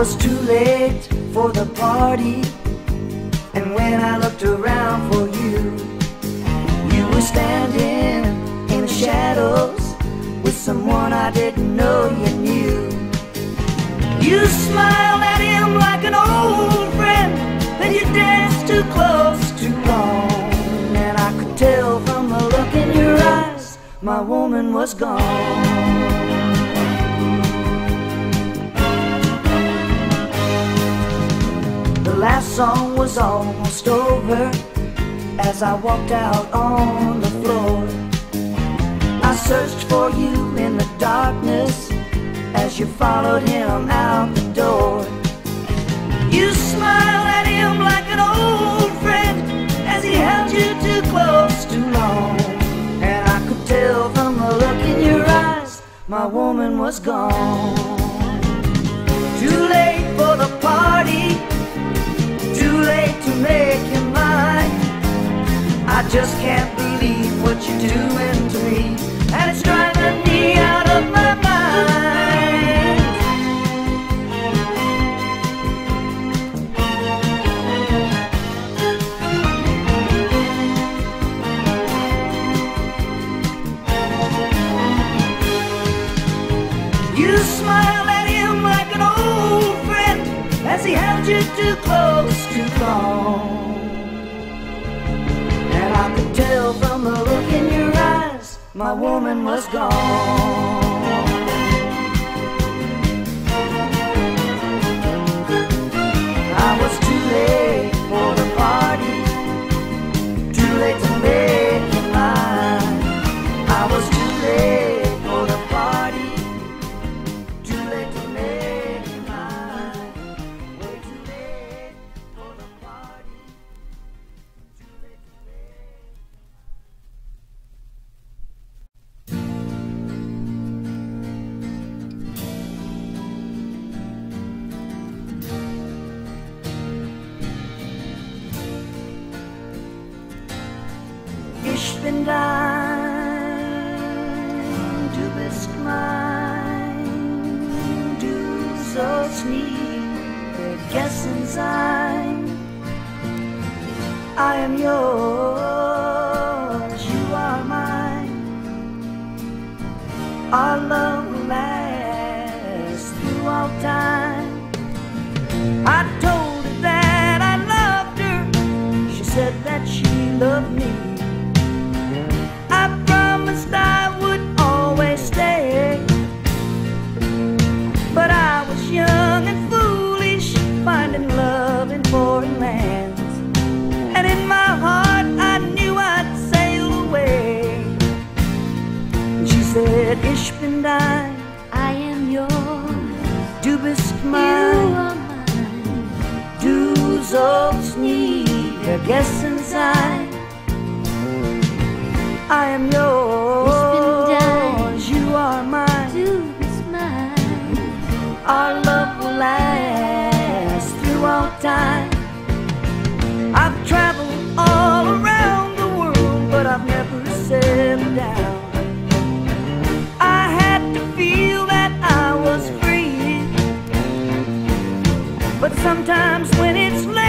Was too late for the party. And when I looked around for you, you were standing in the shadows with someone I didn't know you knew. You smiled at him like an old friend, then you danced too close too long. And I could tell from the look in your eyes, my woman was gone. Last song was almost over as I walked out on the floor. I searched for you in the darkness as you followed him out the door. You smiled at him like an old friend as he held you too close too long. And I could tell from the look in your eyes, my woman was gone. Too late for the party, make you mine. I just can't believe what you're doing to me, and it's driving too close too long. And I could tell from the look in your eyes, my woman was gone. I was too late I am yours, you are mine. Our love will last through all time. Bin dein, I am yours, du bist you mein. Du sollst nie vergessen sein. I am yours, you are mine. Du bist mein, Our love will last through all time. I've traveled all around the world, but I've never settled down. But sometimes when it's late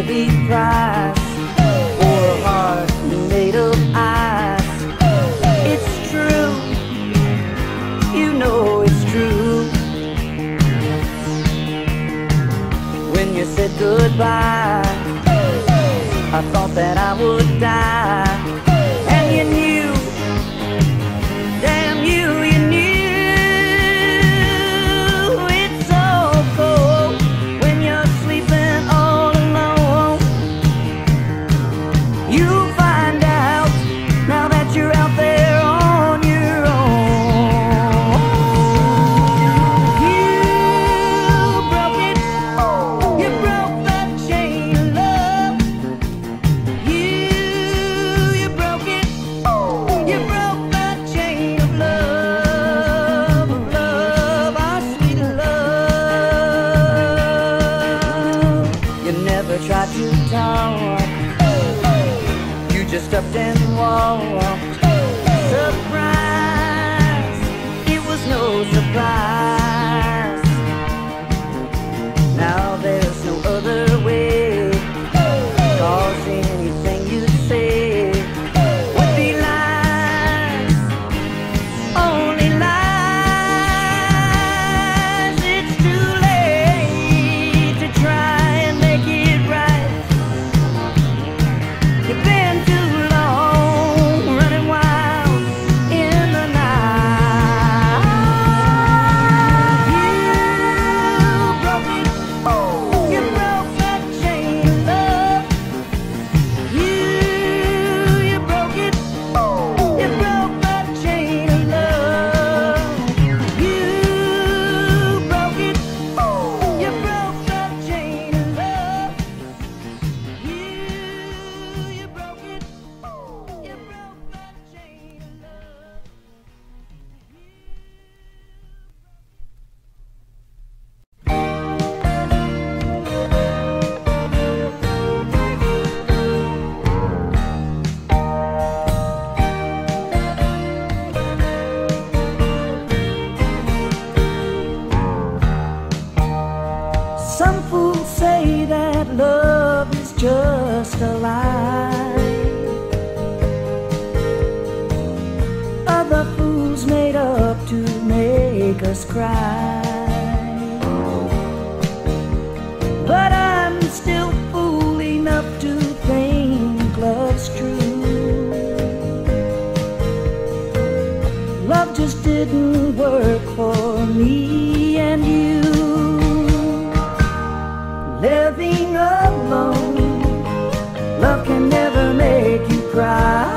heavy price for a heart made of ice. It's true, you know it's true. When you said goodbye. Walked. Surprise, make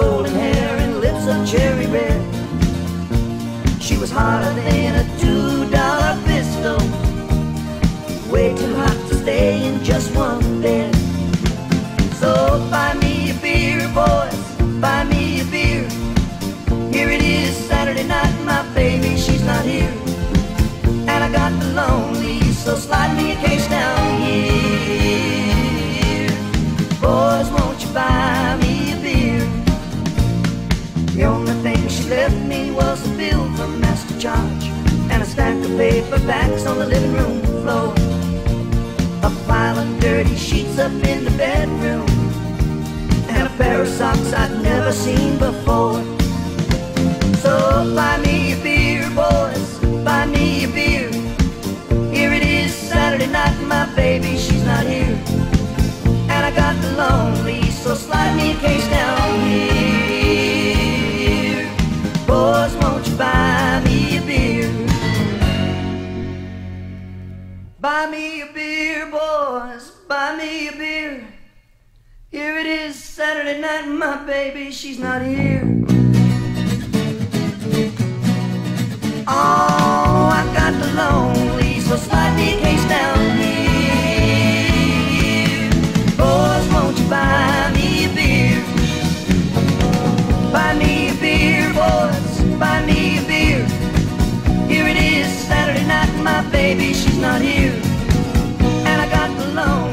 golden hair and lips of cherry red. She was hotter than a two dollar pistol, way too hot to stay in just one bed. So buy me a beer, boys, buy me a beer. Here it is, Saturday night, my baby, she's not here. And I got the lonely, so slide me a case down paperbacks on the living room floor. A pile of dirty sheets up in the bedroom and a pair of socks I'd never seen before. So buy me a beer, boys, buy me a beer. Buy me a beer, boys, buy me a beer. Here it is, Saturday night, my baby, she's not here. Oh, I got the lonely, so slide me a case down here. Boys, won't you buy me a beer? Buy me a beer, boys, buy me a beer. Here it is, Saturday night, my baby, she's not here. And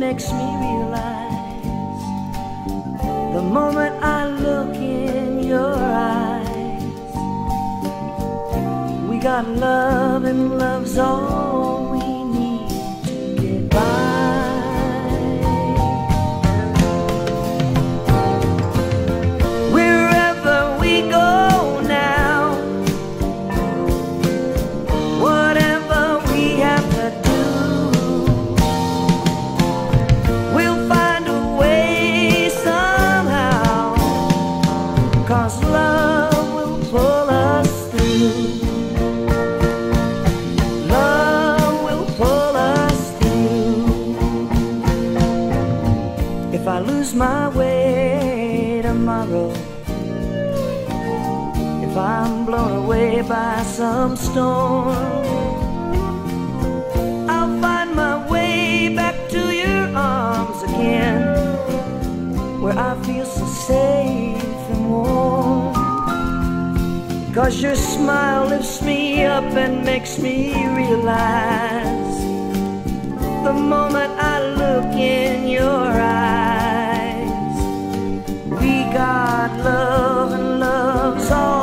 makes me realize the moment I look in your eyes, we got love and love's all. storm. I'll find my way back to your arms again, where I feel so safe and warm. Cause your smile lifts me up and makes me realize the moment I look in your eyes, we got love and love's all.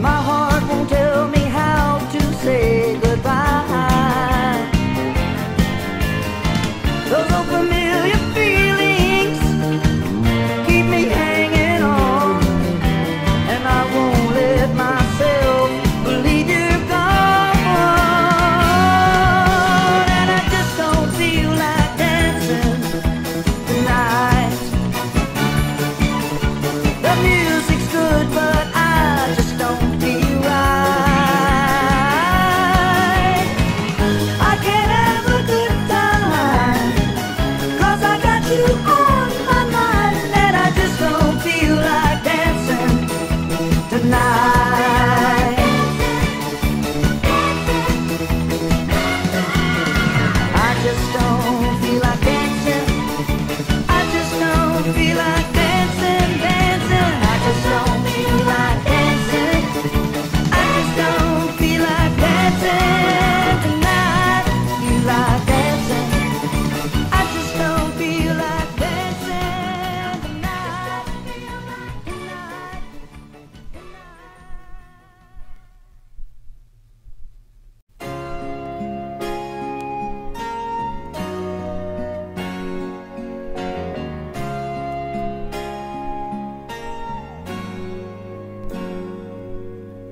马虎。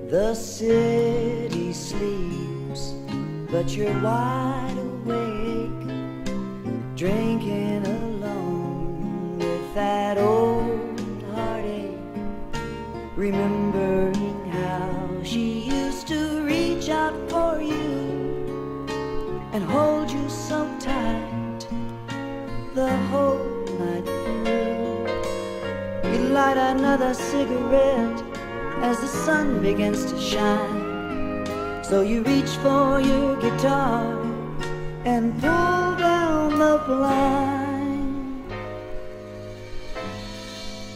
The city sleeps, but you're wide awake, drinking alone with that old heartache, remembering how she used to reach out for you and hold you so tight the whole night through. You light another cigarette as the sun begins to shine. So you reach for your guitar and pull down the blind.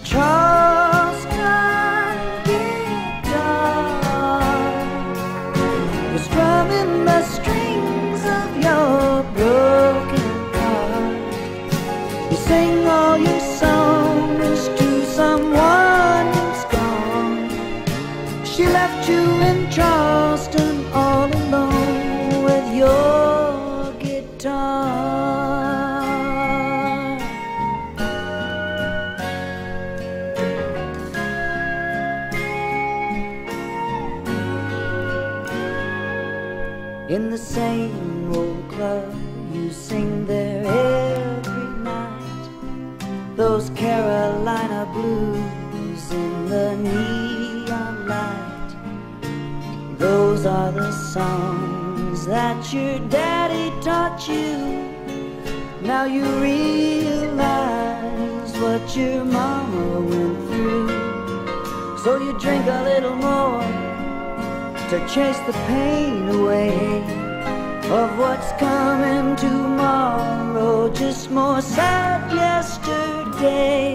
Charleston guitar was strumming the strings of your broken heart. You sing all your songs She left you in Charleston songs that your daddy taught you. Now you realize what your mama went through. So you drink a little more to chase the pain away of what's coming tomorrow. Just more sad yesterdays.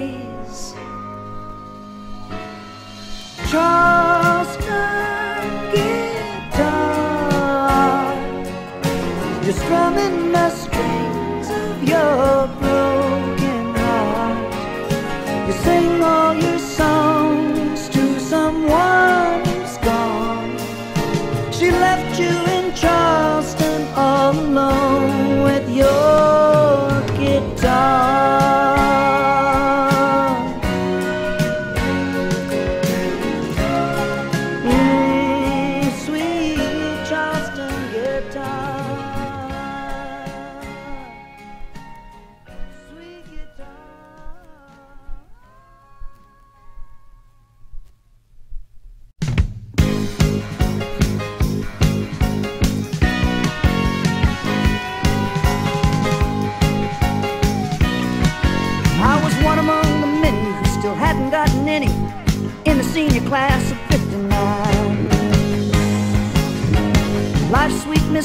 Charleston strumming the strings of your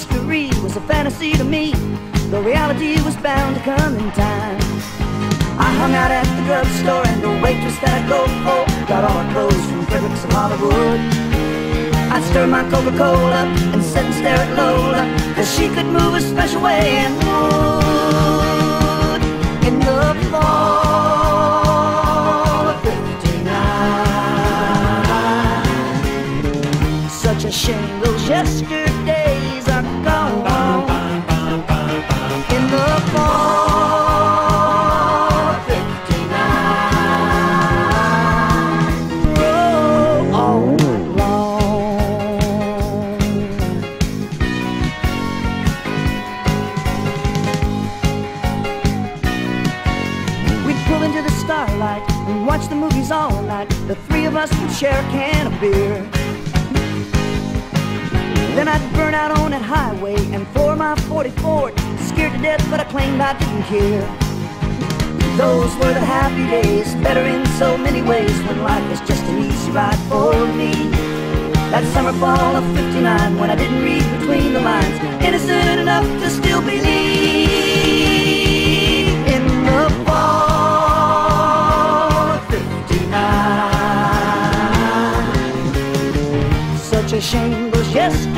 Was a fantasy to me, The reality was bound to come in time. I hung out at the drugstore and the waitress that I'd go for got all her clothes from Fredericks of Hollywood. I'd stir my Coca-Cola and sit and stare at Lola, cause she could move a special way and would in the fall of 59. Such a shame those yesterdays didn't care. Those were the happy days, better in so many ways when life was just an easy ride for me. That summer fall of 59 when I didn't read between the lines, innocent enough to still believe in the fall of 59. Such a shame those yesterdays